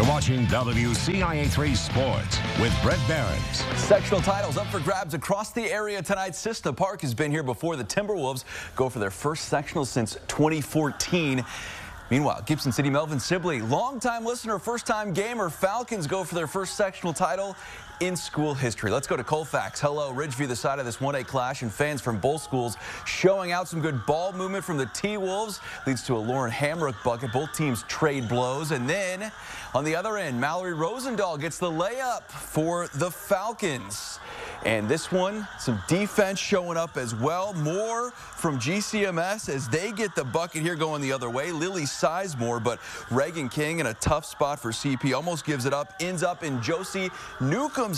You're watching WCIA3 Sports with Brett Behrens. Sectional titles up for grabs across the area tonight. Cissna Park has been here before. The Timberwolves go for their first sectional since 2014. Meanwhile, Gibson City Melvin Sibley, longtime listener, first-time gamer, Falcons go for their first sectional title in school history. Let's go to Colfax. Hello, Ridgeview, the side of this 1A clash, and fans from both schools showing out some good ball movement from the T-Wolves. Leads to a Lauren Hamrick bucket. Both teams trade blows. And then on the other end, Mallory Rosendahl gets the layup for the Falcons. And this one, some defense showing up as well. More from GCMS as they get the bucket here going the other way. Lily Sizemore, but Reagan King in a tough spot for CP. Almost gives it up. Ends up in Josie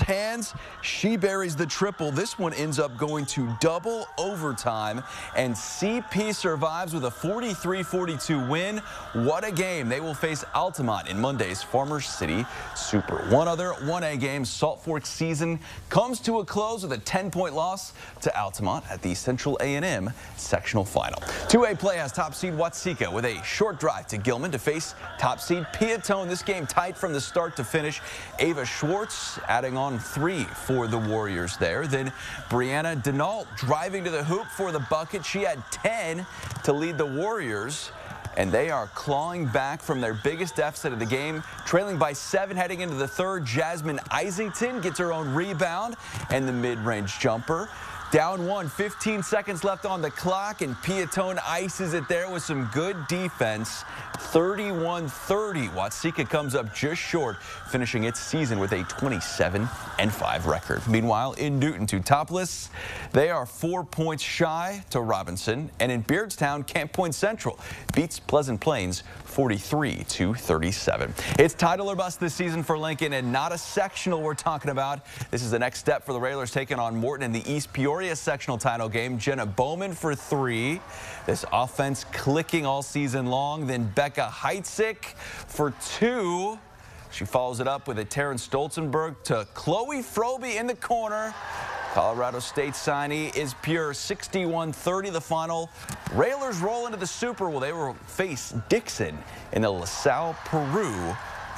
Hands. She buries the triple. This one ends up going to double overtime. And CP survives with a 43-42 win. What a game. They will face Altamont in Monday's Farmers City Super. One other 1A game, Salt Fork season comes to a close with a 10-point loss to Altamont at the Central A&M sectional final. 2A play has top seed Watseka with a short drive to Gilman to face top seed Piatone. This game tight from the start to finish. Ava Schwartz adding on three for the Warriors there. Then Brianna Denault driving to the hoop for the bucket. She had 10 to lead the Warriors and they are clawing back from their biggest deficit of the game, trailing by seven heading into the third. Jasmine Isington gets her own rebound and the mid-range jumper. Down one, 15 seconds left on the clock, and Piatone ices it there with some good defense. 31-30. Watseka comes up just short, finishing its season with a 27-5 record. Meanwhile, in Newton Teutopolis, they are four points shy to Robinson, and in Beardstown, Camp Point Central beats Pleasant Plains 43 to 37. It's title or bust this season for Lincoln, and not a sectional we're talking about. This is the next step for the Railers taking on Morton in the East Peoria sectional title game. Jenna Bowman for three. This offense clicking all season long. Then Becca Heitzig for two. She follows it up with a Terrence Stolzenberg to Chloe Froby in the corner. Colorado State signee is pure 61-30 the final. Railers roll into the Super. Well, they will face Dixon in the LaSalle, Peru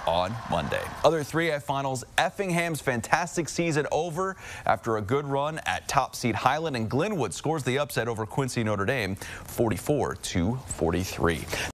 on Monday. Other 3A finals, Effingham's fantastic season over after a good run at top seed Highland and Glenwood scores the upset over Quincy Notre Dame 44 to 43.